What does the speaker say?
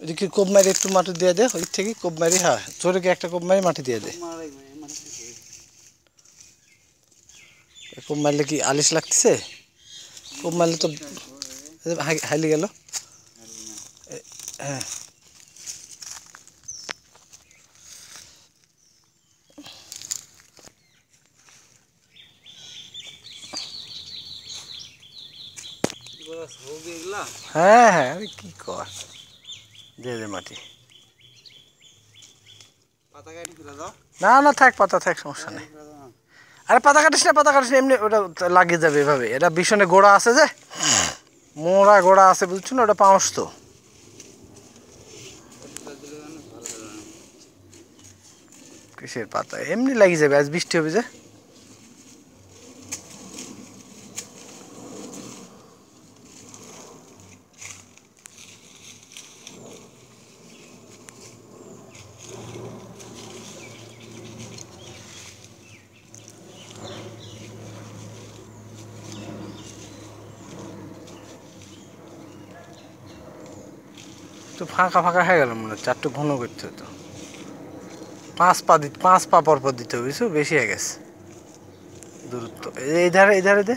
ওইদিকে কোপ মারি একটু মাটি দিয়ে দে ওই থেকে কোপ মারি হ্যাঁ জোরে কি একটা কোপ মারি মাটি দিয়ে দে কোপ মারলে কি আলিশ লাগতেছে কোপ মারলে তো এই যে হাই- হাইলি গেল এ- হ্যাঁ হ্যাঁ হ্যাঁ আরে কি কর দিয়ে দে মাটি। না না থাক পাতা থাক সমস্যা নেই। আরে পাতা কাটিস না পাতা কাটিস না এমনি ওটা লাগিয়ে যাবে এভাবে। এটা ভীষণে গোড়া আছে যে। মোড়া গোড়া আছে বুঝছ না? ওটা পাউস তো। কিসের পাতা? এমনি লাগিয়ে যাবে আজ বৃষ্টি হবে যে। তো ফাঁকা ফাঁকা হয়ে গেল মনে হচ্ছে একটু ঘন করতে হতো। পাঁচ পা দিতে পাঁচ পা পর পর দিতে হবে বেশি হয়ে গেছে। দূরত্ব। এই ধারে এই ধারে দে।